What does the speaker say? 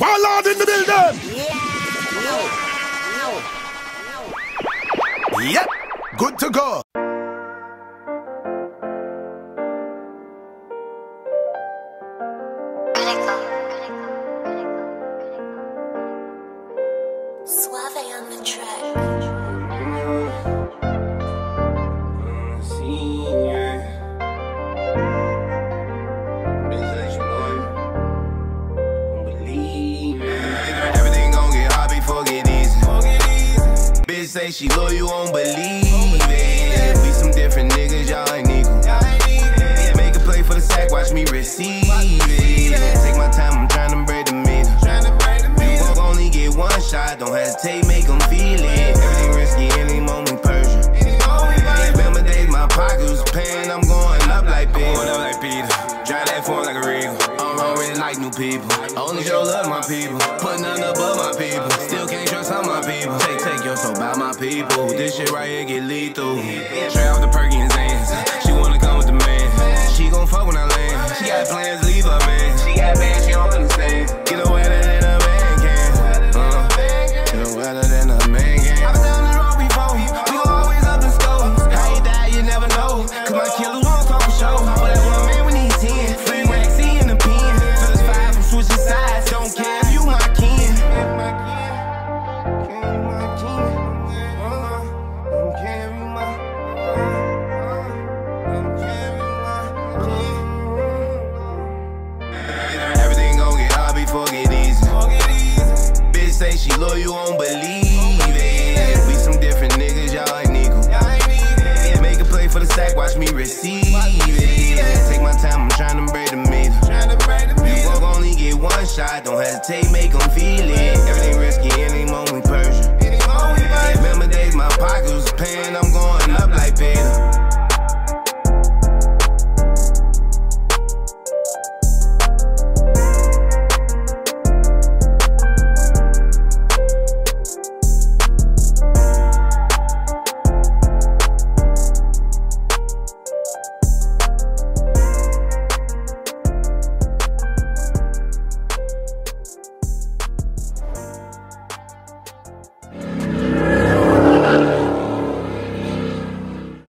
Warlord in the building. Yep, good to go. Say she low, you won't believe it. We some different niggas, y'all ain't equal. Make a play for the sack, watch me receive it. Take my time, I'm tryna break the meter. You only get one shot, don't hesitate, make them feel it. Everything risky, any moment Persian. Remember days, my pocket was paying, I'm going up like Peter. People. Only show love my people. Put none above my people. Still can't trust all my people. Take, take your soul by my people. This shit right here get lethal. Straight off the Perky and Zans. She wanna come with the man. She gon' fuck when I land. She got plans, leave her man. She got bands, she don't understand. Get her wetter than a man can. Uh, get say she low, you won't believe it. We some different niggas, y'all ain't equal. Make a play for the sack, watch me receive it. Take my time, I'm tryna break the meter. You gon' only get one shot, don't hesitate, make them feel it. Everything risky, any moment Persian.